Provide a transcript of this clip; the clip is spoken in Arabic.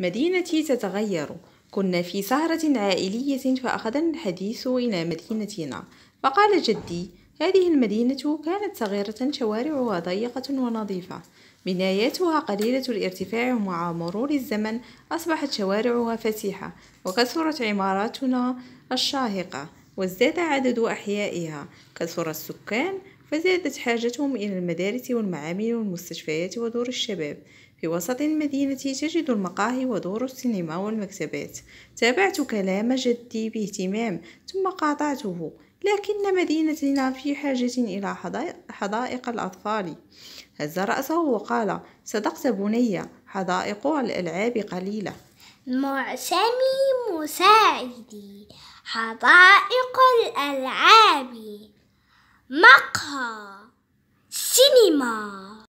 مدينتي تتغير. كنا في سهرة عائلية فأخذنا الحديث إلى مدينتنا. فقال جدي هذه المدينة كانت صغيرة شوارعها ضيقة ونظيفة. بناياتها قليلة الارتفاع ومع مرور الزمن أصبحت شوارعها فسيحة وكثرت عماراتنا الشاهقة وازداد عدد أحيائها. كثر السكان فزادت حاجتهم إلى المدارس والمعامل والمستشفيات ودور الشباب. في وسط المدينة تجد المقاهي ودور السينما والمكتبات. تابعت كلام جدي باهتمام ثم قاطعته. لكن مدينتنا في حاجة إلى حدائق الأطفال. هز رأسه وقال صدقت بني حدائق الألعاب قليلة. معسمي مساعدي حدائق الألعاب マカー。シニマー。